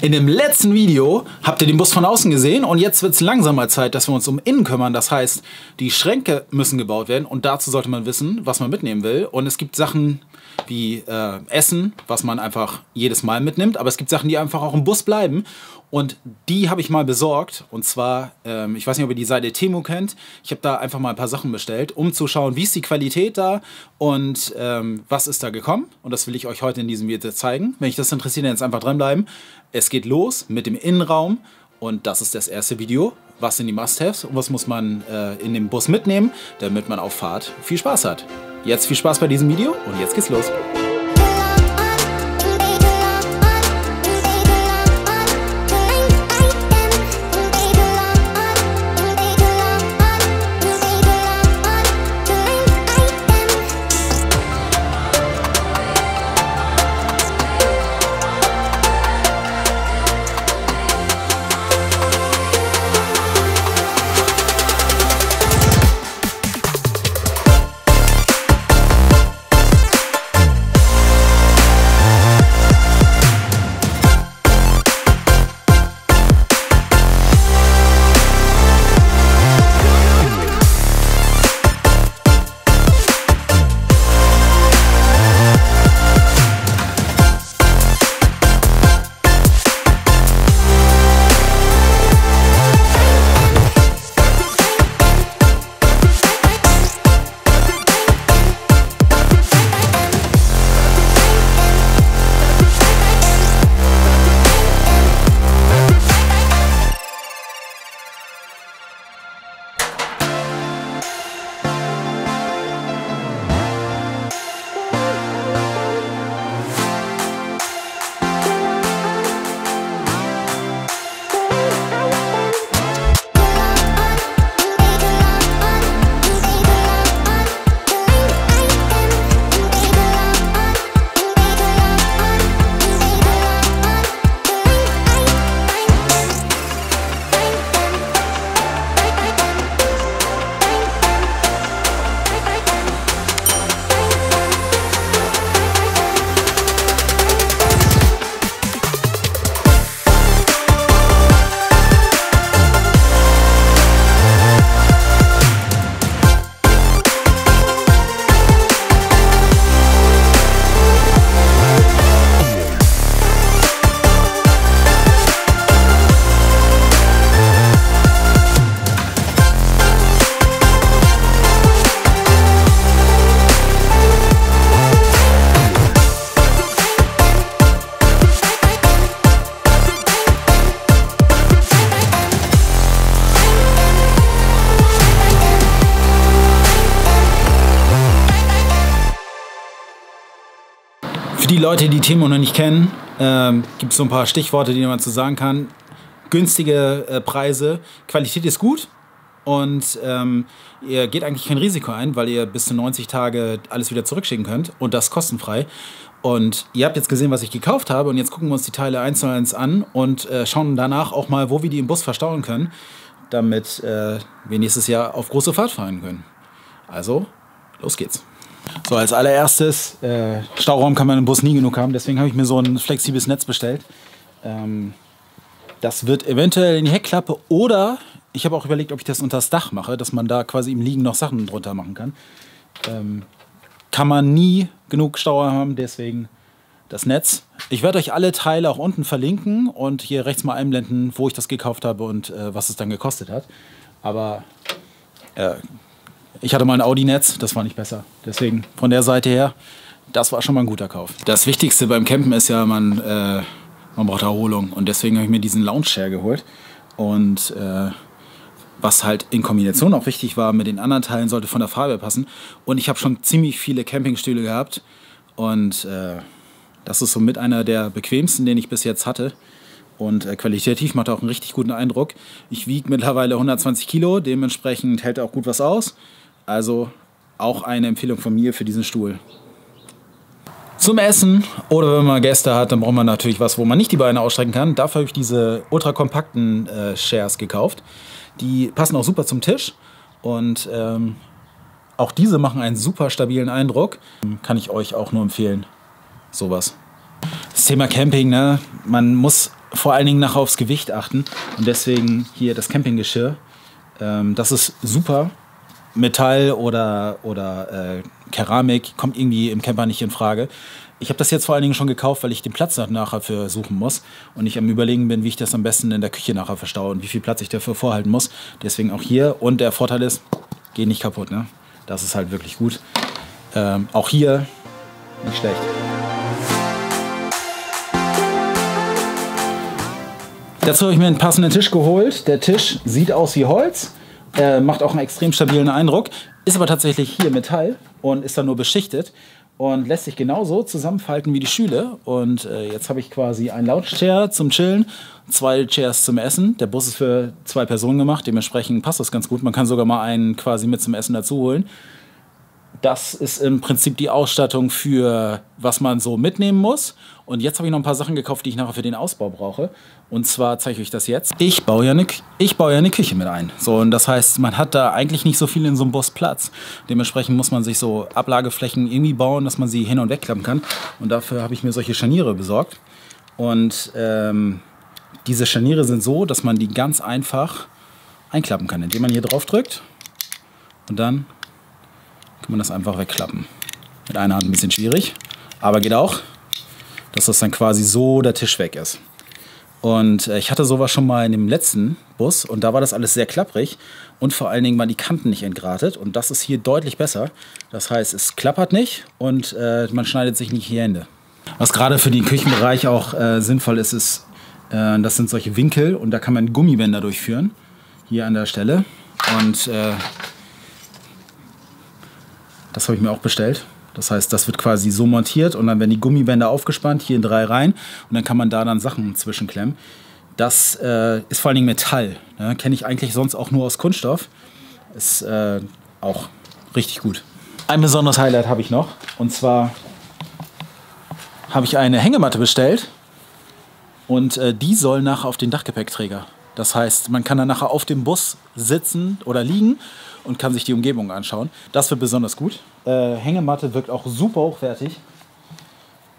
In dem letzten Video habt ihr den Bus von außen gesehen und jetzt wird es langsam mal Zeit, dass wir uns um innen kümmern. Das heißt, die Schränke müssen gebaut werden und dazu sollte man wissen, was man mitnehmen will. Und es gibt Sachen wie äh, Essen, was man einfach jedes Mal mitnimmt, aber es gibt Sachen, die einfach auch im Bus bleiben. Und die habe ich mal besorgt. Und zwar, ähm, ich weiß nicht, ob ihr die Seite Temo kennt. Ich habe da einfach mal ein paar Sachen bestellt, um zu schauen, wie ist die Qualität da und ähm, was ist da gekommen. Und das will ich euch heute in diesem Video zeigen. Wenn euch das interessiert, dann jetzt einfach dranbleiben. Es geht los mit dem Innenraum. Und das ist das erste Video. Was sind die Must-Haves und was muss man äh, in dem Bus mitnehmen, damit man auf Fahrt viel Spaß hat. Jetzt viel Spaß bei diesem Video und jetzt geht's los. Die Leute, die Timo noch nicht kennen, ähm, gibt es so ein paar Stichworte, die man zu sagen kann. Günstige äh, Preise, Qualität ist gut und ähm, ihr geht eigentlich kein Risiko ein, weil ihr bis zu 90 Tage alles wieder zurückschicken könnt und das kostenfrei. Und ihr habt jetzt gesehen, was ich gekauft habe und jetzt gucken wir uns die Teile eins zu eins an und äh, schauen danach auch mal, wo wir die im Bus verstauen können, damit äh, wir nächstes Jahr auf große Fahrt fahren können. Also, los geht's. So, als allererstes, äh, Stauraum kann man im Bus nie genug haben, deswegen habe ich mir so ein flexibles Netz bestellt. Ähm, das wird eventuell in die Heckklappe oder ich habe auch überlegt, ob ich das unter das Dach mache, dass man da quasi im Liegen noch Sachen drunter machen kann. Ähm, kann man nie genug Stauraum haben, deswegen das Netz. Ich werde euch alle Teile auch unten verlinken und hier rechts mal einblenden, wo ich das gekauft habe und äh, was es dann gekostet hat. Aber äh, ich hatte mal ein Audi-Netz, das war nicht besser. Deswegen von der Seite her, das war schon mal ein guter Kauf. Das Wichtigste beim Campen ist ja, man, äh, man braucht Erholung. Und deswegen habe ich mir diesen Lounge-Chair geholt. Und äh, was halt in Kombination auch wichtig war mit den anderen Teilen, sollte von der Farbe passen. Und ich habe schon ziemlich viele Campingstühle gehabt. Und äh, das ist somit einer der bequemsten, den ich bis jetzt hatte. Und äh, qualitativ macht er auch einen richtig guten Eindruck. Ich wiege mittlerweile 120 Kilo, dementsprechend hält er auch gut was aus. Also auch eine Empfehlung von mir für diesen Stuhl. Zum Essen oder wenn man Gäste hat, dann braucht man natürlich was, wo man nicht die Beine ausstrecken kann. Dafür habe ich diese ultrakompakten äh, Shares gekauft. Die passen auch super zum Tisch und ähm, auch diese machen einen super stabilen Eindruck. Kann ich euch auch nur empfehlen. Sowas. Das Thema Camping, ne? man muss vor allen Dingen nachher aufs Gewicht achten und deswegen hier das Campinggeschirr. Ähm, das ist super. Metall oder, oder äh, Keramik kommt irgendwie im Camper nicht in Frage. Ich habe das jetzt vor allen Dingen schon gekauft, weil ich den Platz nachher für suchen muss und ich am Überlegen bin, wie ich das am besten in der Küche nachher verstaue und wie viel Platz ich dafür vorhalten muss. Deswegen auch hier. Und der Vorteil ist, geht nicht kaputt. Ne? Das ist halt wirklich gut. Ähm, auch hier nicht schlecht. Dazu habe ich mir einen passenden Tisch geholt. Der Tisch sieht aus wie Holz, äh, macht auch einen extrem stabilen Eindruck, ist aber tatsächlich hier Metall und ist dann nur beschichtet und lässt sich genauso zusammenfalten wie die Stühle. Und äh, jetzt habe ich quasi ein Lounge-Chair zum Chillen, zwei Chairs zum Essen. Der Bus ist für zwei Personen gemacht, dementsprechend passt das ganz gut. Man kann sogar mal einen quasi mit zum Essen dazu holen. Das ist im Prinzip die Ausstattung für was man so mitnehmen muss. Und jetzt habe ich noch ein paar Sachen gekauft, die ich nachher für den Ausbau brauche. Und zwar zeige ich euch das jetzt. Ich baue ja eine, ich baue ja eine Küche mit ein. So, und das heißt, man hat da eigentlich nicht so viel in so einem Bus Platz. Dementsprechend muss man sich so Ablageflächen irgendwie bauen, dass man sie hin- und wegklappen kann. Und dafür habe ich mir solche Scharniere besorgt. Und ähm, diese Scharniere sind so, dass man die ganz einfach einklappen kann, indem man hier drauf drückt. Und dann kann man das einfach wegklappen. Mit einer Hand ein bisschen schwierig, aber geht auch, dass das dann quasi so der Tisch weg ist. Und äh, ich hatte sowas schon mal in dem letzten Bus und da war das alles sehr klapprig und vor allen Dingen waren die Kanten nicht entgratet und das ist hier deutlich besser. Das heißt, es klappert nicht und äh, man schneidet sich nicht die Hände. Was gerade für den Küchenbereich auch äh, sinnvoll ist, ist, äh, das sind solche Winkel und da kann man Gummibänder durchführen, hier an der Stelle. Und äh, das habe ich mir auch bestellt. Das heißt, das wird quasi so montiert und dann werden die Gummibänder aufgespannt, hier in drei Reihen und dann kann man da dann Sachen zwischenklemmen. Das äh, ist vor allen Dingen Metall. Ne? Kenne ich eigentlich sonst auch nur aus Kunststoff. Ist äh, auch richtig gut. Ein besonderes Highlight habe ich noch und zwar habe ich eine Hängematte bestellt und äh, die soll nachher auf den Dachgepäckträger. Das heißt, man kann dann nachher auf dem Bus sitzen oder liegen und kann sich die Umgebung anschauen. Das wird besonders gut. Äh, Hängematte wirkt auch super hochwertig.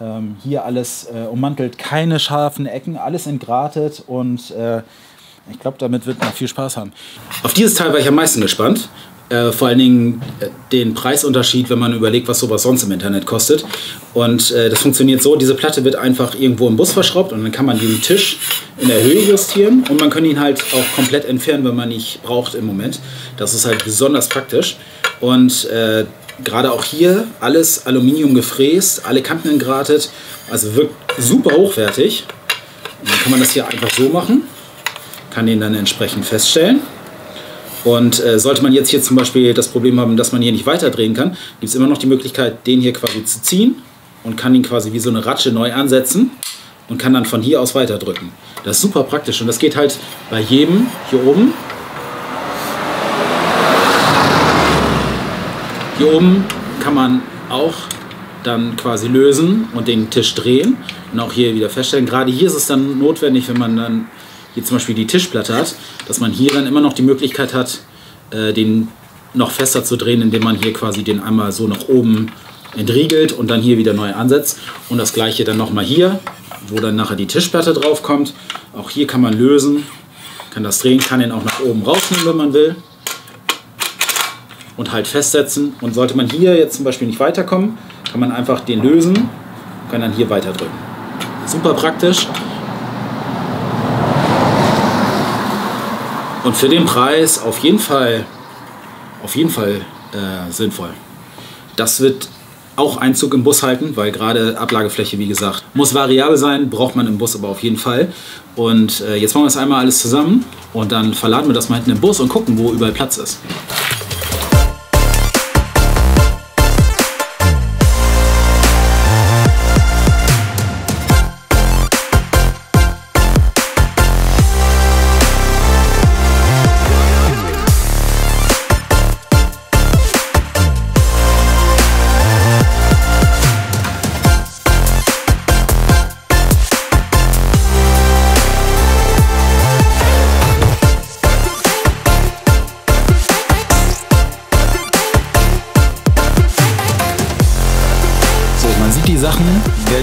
Ähm, hier alles äh, ummantelt, keine scharfen Ecken, alles entgratet und äh, ich glaube, damit wird man viel Spaß haben. Auf dieses Teil war ich am meisten gespannt. Äh, vor allen Dingen äh, den Preisunterschied, wenn man überlegt, was sowas sonst im Internet kostet. Und äh, das funktioniert so, diese Platte wird einfach irgendwo im Bus verschraubt und dann kann man den Tisch in der Höhe justieren und man kann ihn halt auch komplett entfernen, wenn man nicht braucht im Moment. Das ist halt besonders praktisch. Und äh, gerade auch hier alles Aluminium gefräst, alle Kanten entgratet, also wirkt super hochwertig. Und dann kann man das hier einfach so machen, kann den dann entsprechend feststellen. Und äh, sollte man jetzt hier zum Beispiel das Problem haben, dass man hier nicht weiterdrehen kann, gibt es immer noch die Möglichkeit, den hier quasi zu ziehen und kann ihn quasi wie so eine Ratsche neu ansetzen und kann dann von hier aus weiterdrücken. Das ist super praktisch und das geht halt bei jedem hier oben. Hier oben kann man auch dann quasi lösen und den Tisch drehen und auch hier wieder feststellen. Gerade hier ist es dann notwendig, wenn man dann hier zum Beispiel die Tischplatte hat, dass man hier dann immer noch die Möglichkeit hat, äh, den noch fester zu drehen, indem man hier quasi den einmal so nach oben entriegelt und dann hier wieder neu ansetzt. Und das gleiche dann nochmal hier, wo dann nachher die Tischplatte drauf kommt. Auch hier kann man lösen, kann das drehen, kann den auch nach oben rausnehmen, wenn man will. Und halt festsetzen. Und sollte man hier jetzt zum Beispiel nicht weiterkommen, kann man einfach den lösen kann dann hier weiter drücken. Super praktisch. Und für den Preis auf jeden Fall, auf jeden Fall äh, sinnvoll. Das wird auch Einzug im Bus halten, weil gerade Ablagefläche, wie gesagt, muss variabel sein, braucht man im Bus aber auf jeden Fall. Und äh, jetzt machen wir das einmal alles zusammen und dann verladen wir das mal hinten im Bus und gucken, wo überall Platz ist.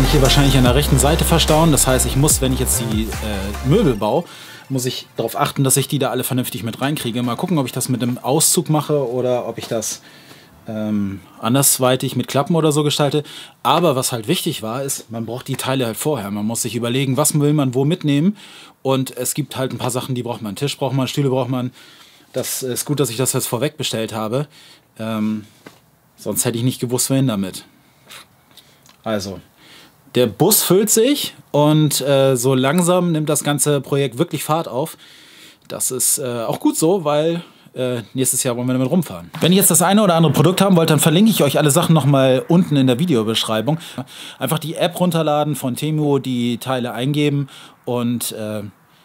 Ich hier wahrscheinlich an der rechten Seite verstauen. Das heißt, ich muss, wenn ich jetzt die äh, Möbel baue, muss ich darauf achten, dass ich die da alle vernünftig mit reinkriege. Mal gucken, ob ich das mit einem Auszug mache oder ob ich das ähm, andersweitig mit Klappen oder so gestalte. Aber was halt wichtig war, ist, man braucht die Teile halt vorher. Man muss sich überlegen, was will man wo mitnehmen. Und es gibt halt ein paar Sachen, die braucht man. Tisch braucht man, Stühle braucht man. Das ist gut, dass ich das jetzt vorweg bestellt habe. Ähm, sonst hätte ich nicht gewusst, wohin damit. Also, der Bus füllt sich und äh, so langsam nimmt das ganze Projekt wirklich Fahrt auf. Das ist äh, auch gut so, weil äh, nächstes Jahr wollen wir damit rumfahren. Wenn ihr jetzt das eine oder andere Produkt haben wollt, dann verlinke ich euch alle Sachen nochmal unten in der Videobeschreibung. Einfach die App runterladen von Temu, die Teile eingeben und äh,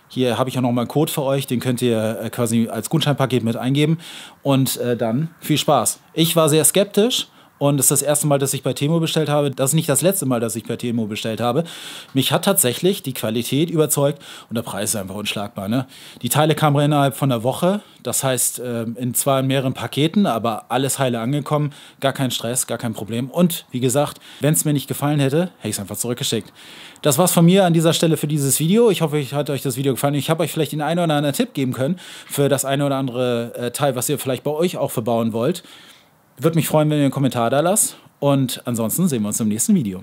hier habe ich auch noch mal einen Code für euch, den könnt ihr äh, quasi als Gutscheinpaket mit eingeben und äh, dann viel Spaß. Ich war sehr skeptisch, und das ist das erste Mal, dass ich bei Temo bestellt habe. Das ist nicht das letzte Mal, dass ich bei Temo bestellt habe. Mich hat tatsächlich die Qualität überzeugt und der Preis ist einfach unschlagbar. Ne? Die Teile kamen innerhalb von einer Woche. Das heißt, ähm, in zwar in mehreren Paketen, aber alles heile angekommen. Gar kein Stress, gar kein Problem. Und wie gesagt, wenn es mir nicht gefallen hätte, hätte ich es einfach zurückgeschickt. Das war's von mir an dieser Stelle für dieses Video. Ich hoffe, hat euch das Video gefallen. Ich habe euch vielleicht den einen oder anderen Tipp geben können für das eine oder andere äh, Teil, was ihr vielleicht bei euch auch verbauen wollt. Würde mich freuen, wenn ihr einen Kommentar da lasst. Und ansonsten sehen wir uns im nächsten Video.